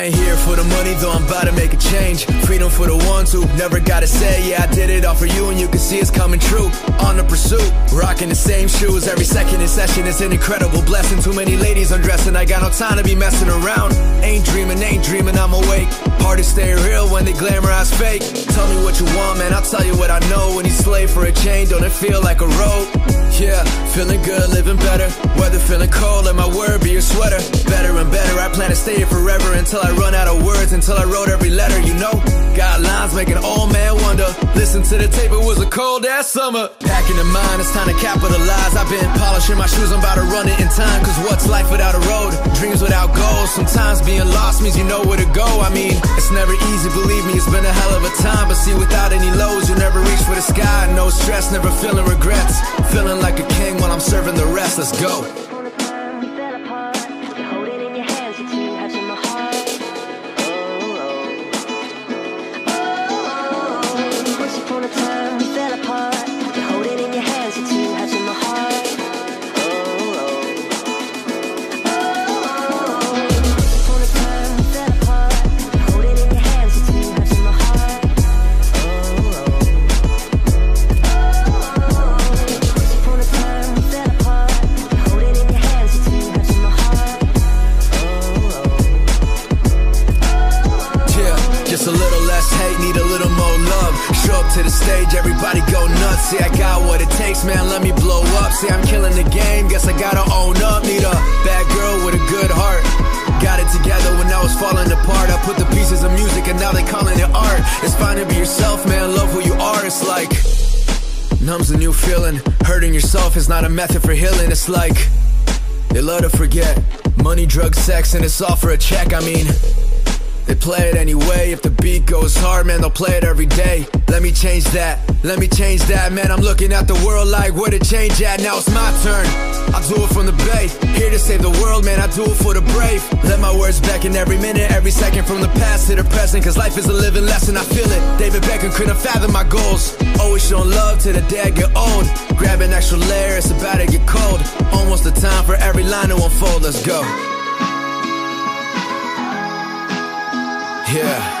I ain't here for the money, though I'm about to make a change. Freedom for the ones who never gotta say, Yeah, I did it all for you, and you can see it's coming true. On the pursuit, rocking the same shoes every second in session. It's an incredible blessing. Too many ladies undressing, I got no time to be messing around. Ain't dreaming, ain't dreaming, I'm awake. Hard to stay real when they glamorize fake. Tell me what you want, man, I'll tell you what I know. When you slave for a chain, don't it feel like a rope? Yeah, feeling good, living better. Weather feeling cold, let my word be your sweater. Better and better, I plan to stay here forever until I run out of words, until I wrote every letter, you know. Got lines make an old man wonder. Listen to the tape, it was a cold ass summer. Packing the mind, it's time to capitalize. I've been polishing my shoes, I'm about to run it in time. Cause what's life without a road? Dreams without goals. Sometimes being lost means you know where to go. I mean, it's never easy, believe me, it's been a hell of a time. But see, without any lows, you never reach for the sky. No stress, never feeling regrets. Feeling like a king while I'm serving the rest. Let's go. Oh, Once upon a time to the stage, everybody go nuts. See, I got what it takes, man, let me blow up. See, I'm killing the game, guess I gotta own up. Need a bad girl with a good heart. Got it together when I was falling apart. I put the pieces of music and now they calling it art. It's fine to be yourself, man, love who you are. It's like numbs a new feeling. Hurting yourself is not a method for healing. It's like they love to forget money, drugs, sex, and it's all for a check. I mean, they play it anyway. If the beat goes hard, man, they'll play it every day. Let me change that. Let me change that, man. I'm looking at the world like where to change at. Now it's my turn. I'll do it from the bay. Here to save the world, man. I do it for the brave. Let my words beckon every minute, every second from the past to the present. Cause life is a living lesson. I feel it. David Beckham couldn't fathom my goals. Always showing love to the day I get old. Grab an extra layer, it's about to get cold. Almost the time for every line to unfold. Let's go. Yeah.